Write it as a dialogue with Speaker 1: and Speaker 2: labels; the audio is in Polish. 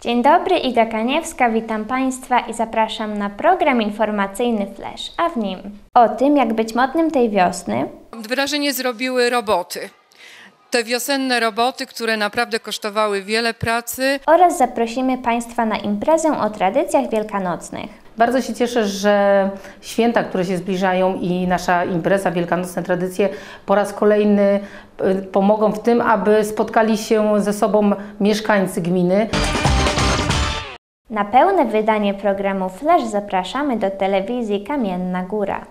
Speaker 1: Dzień dobry, Iga Kaniewska, witam Państwa i zapraszam na program informacyjny Flash, a w nim o tym, jak być modnym tej wiosny,
Speaker 2: Wrażenie zrobiły roboty. Te wiosenne roboty, które naprawdę kosztowały wiele pracy.
Speaker 1: oraz zaprosimy Państwa na imprezę o tradycjach wielkanocnych.
Speaker 3: Bardzo się cieszę, że święta, które się zbliżają i nasza impreza, wielkanocne tradycje po raz kolejny y, pomogą w tym, aby spotkali się ze sobą mieszkańcy gminy.
Speaker 1: Na pełne wydanie programu Flash zapraszamy do telewizji Kamienna Góra.